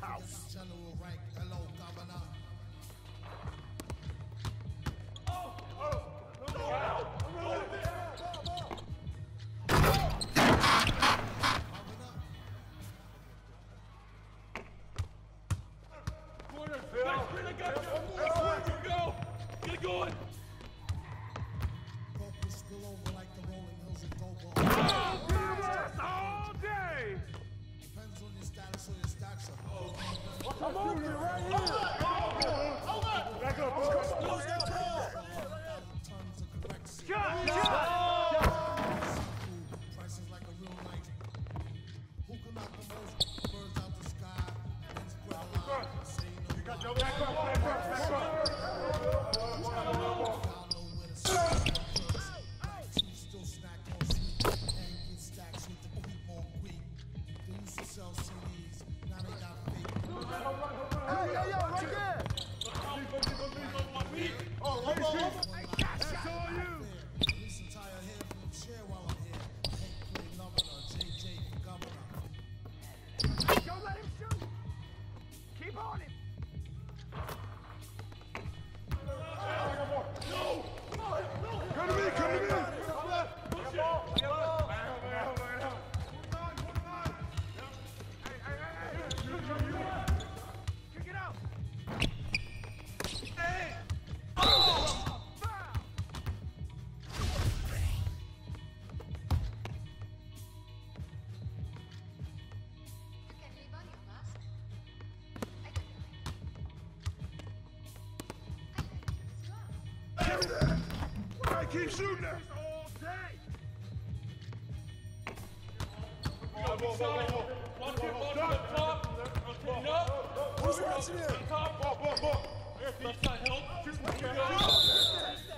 house. Keep shooting her! Whoa, whoa, whoa, whoa. One, two, one, to the top. Okay, no. Who's watching it? Top. Whoa, whoa, whoa. Left side, help. Shoot.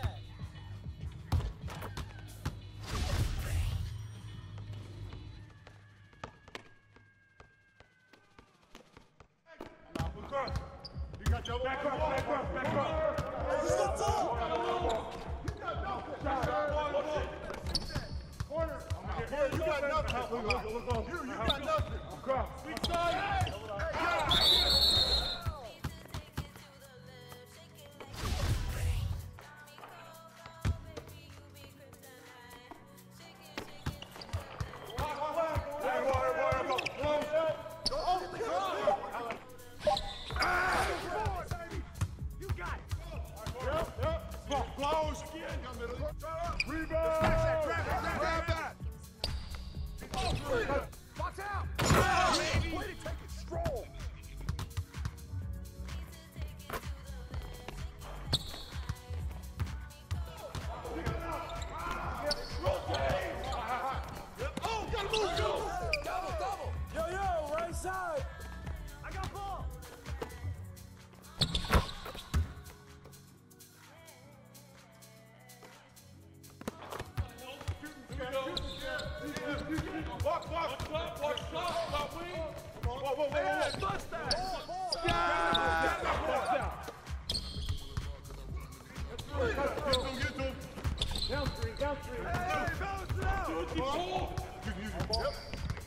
Down three, down three. go, go, it out. You can use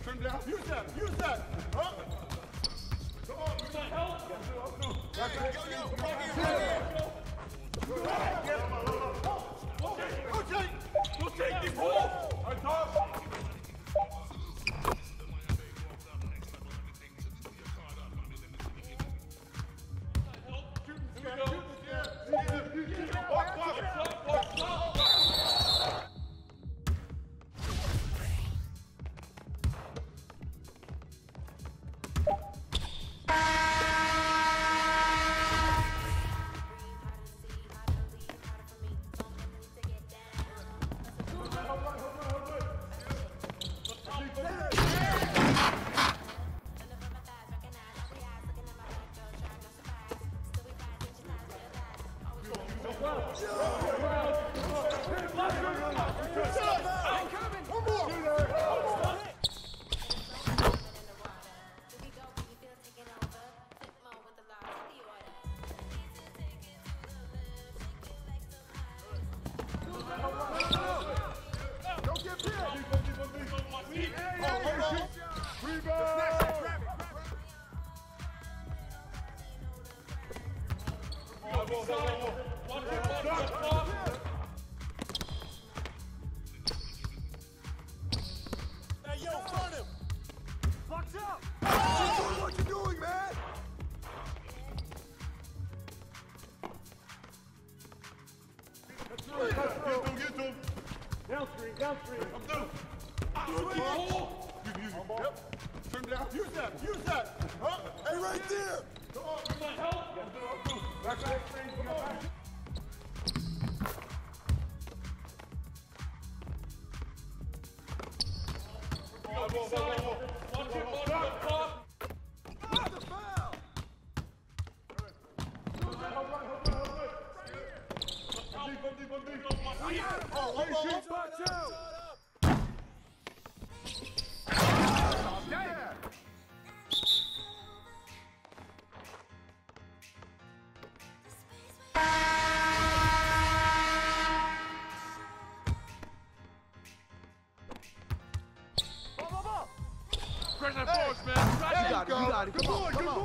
Turn down. Use that. Use that. Huh? Come on. You got help? Go, go. Go, go. Go, Go, Go, Go, Go, Go, Get to him, get to him. Downstream, downstream. I'm through. Ah, sweet. Oh. Use, use it. Yep. Turn it out. Use that. Use that. Huh? Hey, right there. Come on. Come on. Help. I'm through. I'm through. Back, back. Come on. caralho. Foi mal, foi mal.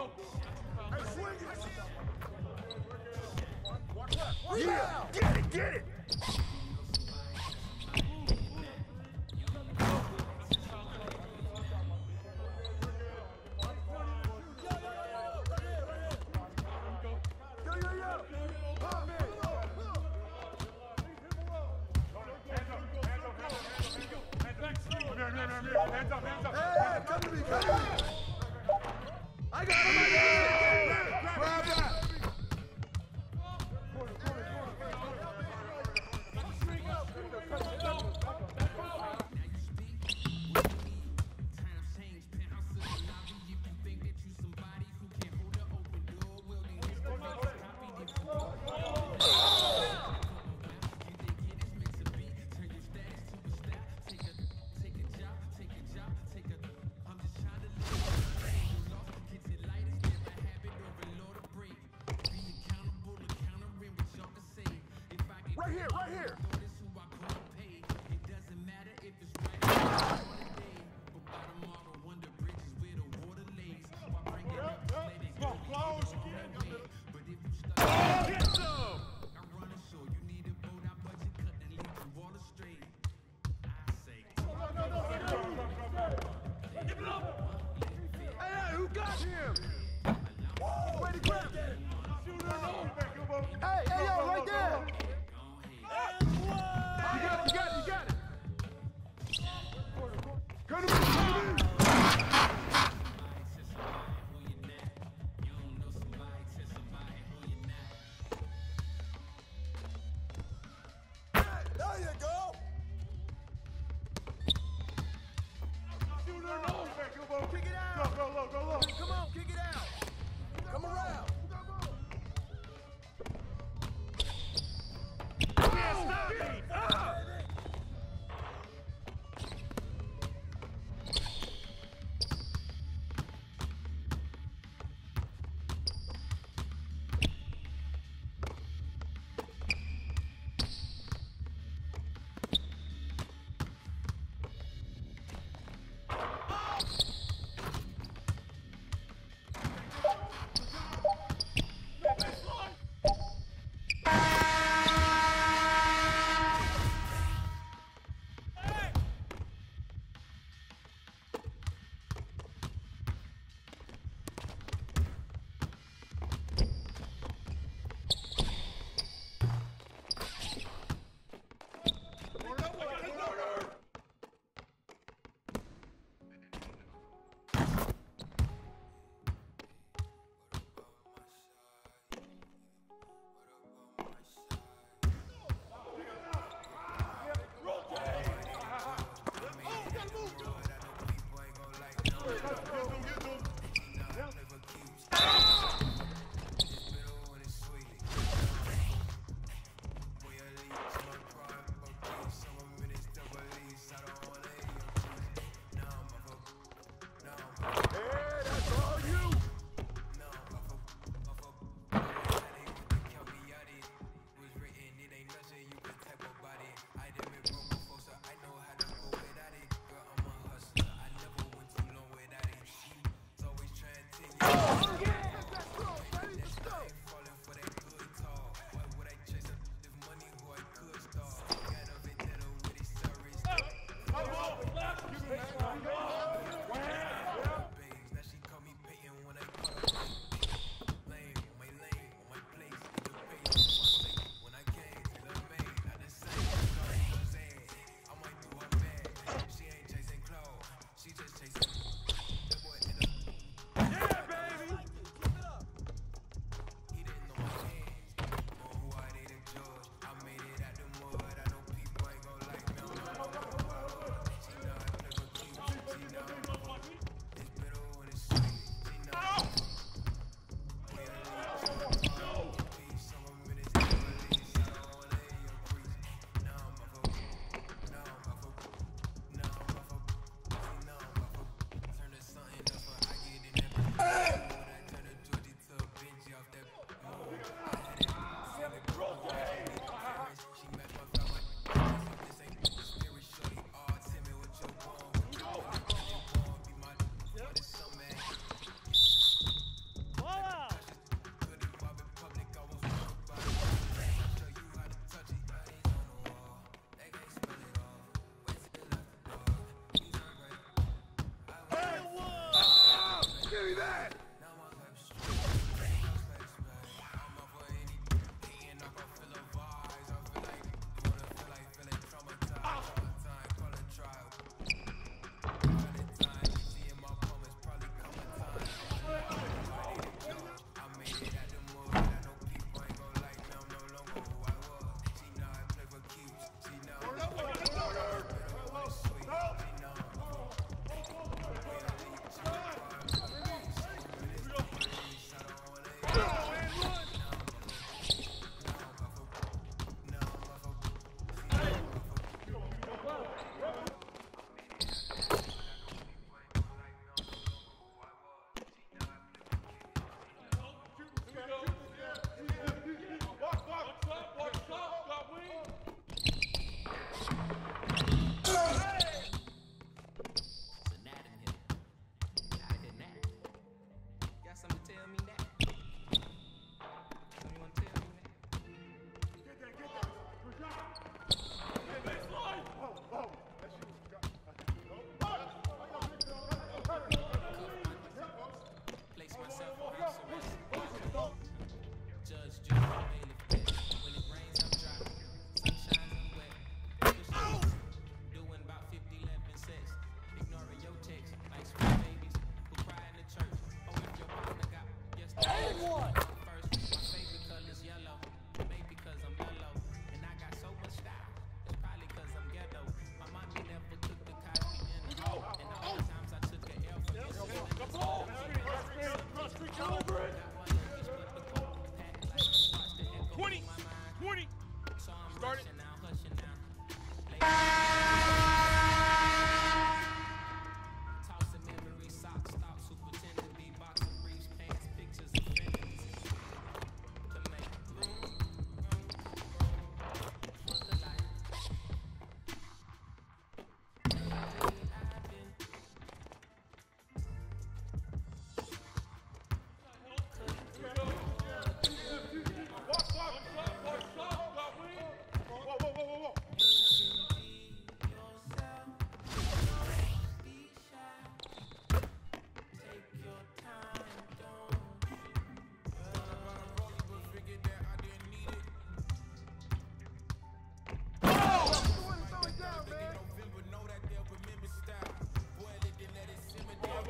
go. Hey, swing it. Watch left. Watch yeah. Out. Get it, get it.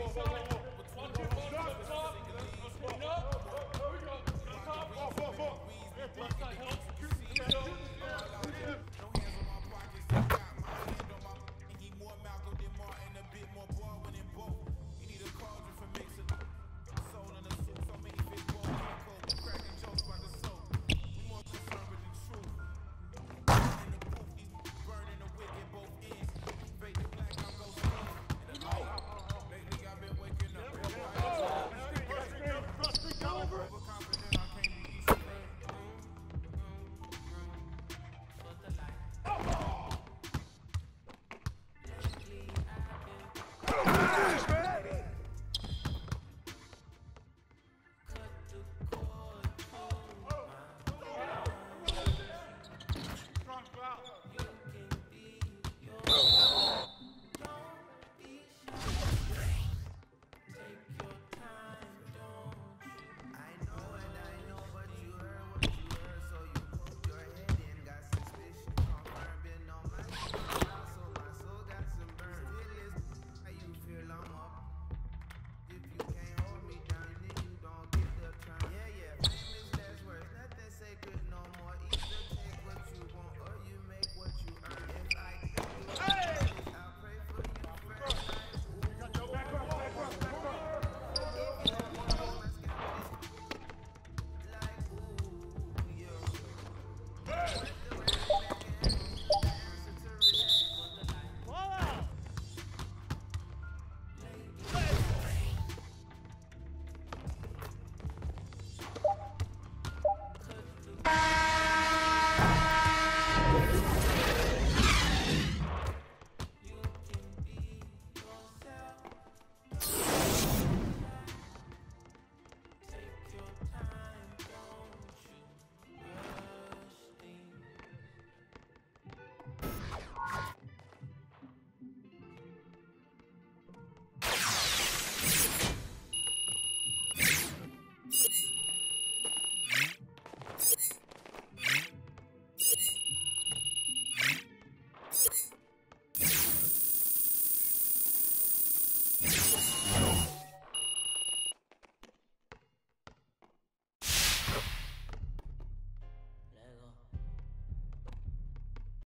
Stop! Stop! Stop!